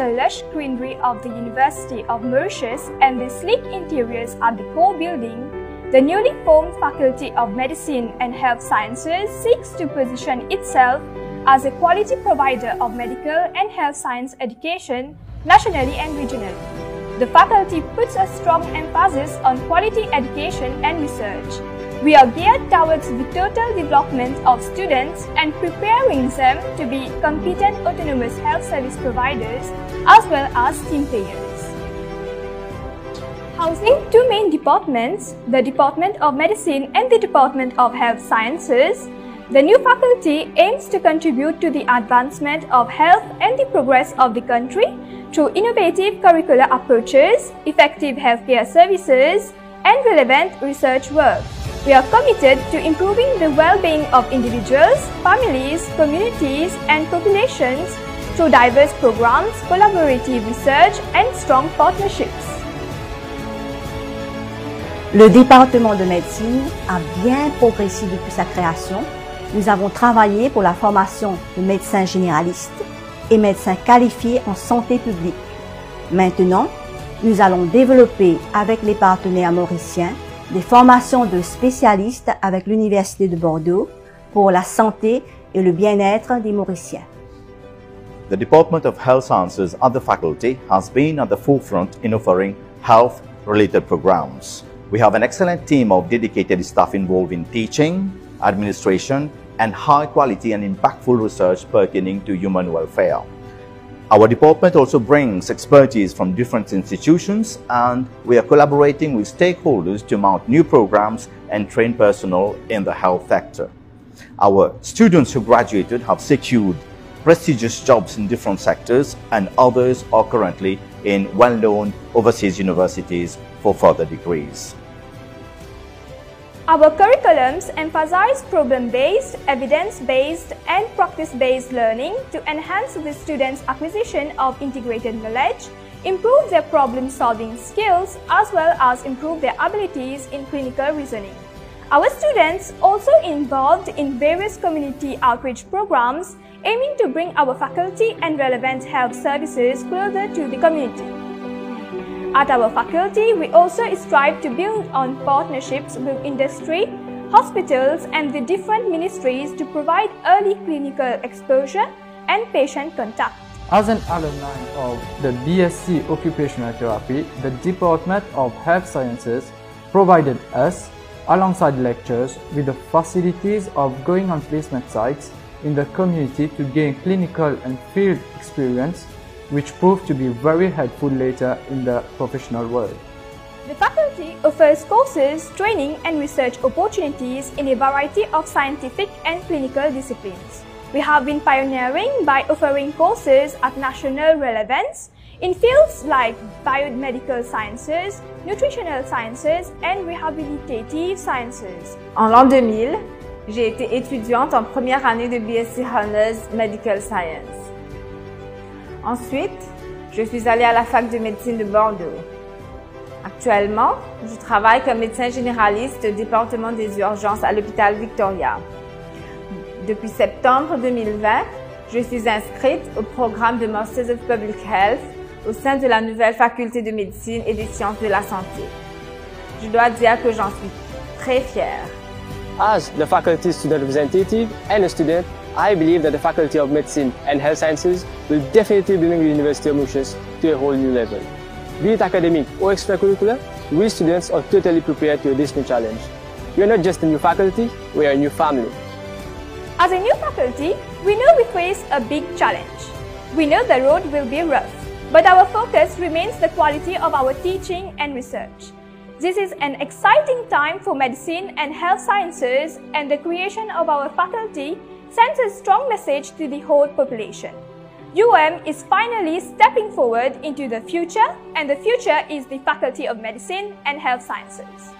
the lush greenery of the University of Mauritius and the sleek interiors at the core building, the newly formed Faculty of Medicine and Health Sciences seeks to position itself as a quality provider of medical and health science education nationally and regionally. The faculty puts a strong emphasis on quality education and research. We are geared towards the total development of students and preparing them to be competent autonomous health service providers as well as team players. Housing two main departments, the Department of Medicine and the Department of Health Sciences, the new faculty aims to contribute to the advancement of health and the progress of the country through innovative curricular approaches, effective healthcare services, and relevant research work. We are committed to improving the well-being of individuals, families, communities, and populations through diverse programs, collaborative research, and strong partnerships. Le département de médecine a bien progressé depuis sa création. Nous avons travaillé pour la formation de médecins généralistes et médecins qualifiés en santé publique. Maintenant, nous allons développer avec les partenaires mauriciens des formations de spécialistes avec l'Université de Bordeaux pour la santé et le bien-être des Mauriciens. The Department of Health Sciences at the faculty has been at the forefront in offering health-related programs. We have an excellent team of dedicated staff involved in teaching, administration, and high quality and impactful research pertaining to human welfare. Our department also brings expertise from different institutions and we are collaborating with stakeholders to mount new programs and train personnel in the health sector. Our students who graduated have secured prestigious jobs in different sectors and others are currently in well-known overseas universities for further degrees. Our curriculums emphasize problem-based, evidence-based, and practice-based learning to enhance the students' acquisition of integrated knowledge, improve their problem-solving skills, as well as improve their abilities in clinical reasoning. Our students also involved in various community outreach programs aiming to bring our faculty and relevant health services closer to the community. At our faculty, we also strive to build on partnerships with industry, hospitals, and the different ministries to provide early clinical exposure and patient contact. As an alumni of the BSc Occupational Therapy, the Department of Health Sciences provided us, alongside lectures, with the facilities of going on placement sites in the community to gain clinical and field experience which proved to be very helpful later in the professional world. The faculty offers courses, training and research opportunities in a variety of scientific and clinical disciplines. We have been pioneering by offering courses at national relevance in fields like biomedical sciences, nutritional sciences and rehabilitative sciences. En l'an 2000, j'ai été étudiante en première année de BSc Honors Medical Science. Ensuite, je suis allée à la fac de médecine de Bordeaux. Actuellement, je travaille comme médecin généraliste au département des urgences à l'hôpital Victoria. Depuis septembre 2020, je suis inscrite au programme de Masters of Public Health au sein de la nouvelle faculté de médecine et des sciences de la santé. Je dois dire que j'en suis très fière. As the faculty student representative and a student, I believe that the Faculty of Medicine and Health Sciences will definitely bring the University of Mauritius to a whole new level. Be it academic or extracurricular, we students are totally prepared to this new challenge. We are not just a new faculty, we are a new family. As a new faculty, we know we face a big challenge. We know the road will be rough, but our focus remains the quality of our teaching and research. This is an exciting time for medicine and health sciences and the creation of our faculty sends a strong message to the whole population. UM is finally stepping forward into the future and the future is the Faculty of Medicine and Health Sciences.